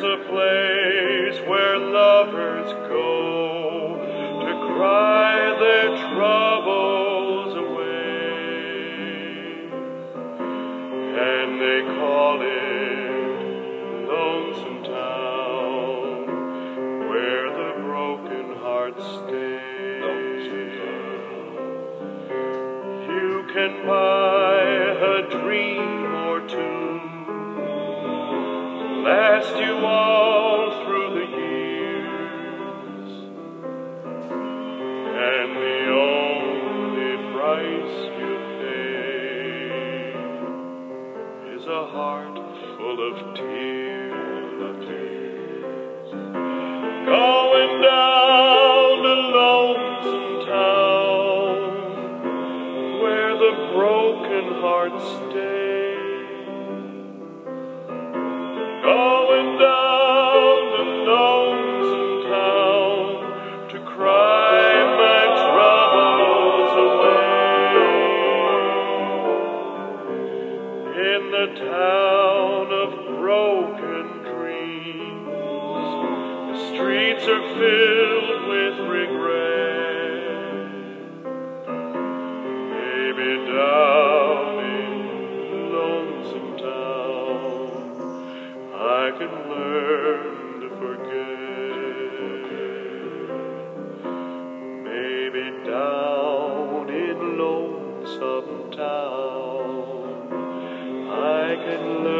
There's a place where lovers go to cry their troubles away, and they call it Lonesome Town, where the broken hearts stay. You can buy last you all through the years, and the only price you pay is a heart full of tears. Going down to lonesome town where the broken hearts stay. The town of broken dreams, the streets are filled with regret. Maybe down in lonesome town, I can learn to forget. Maybe down in lonesome town, I can learn.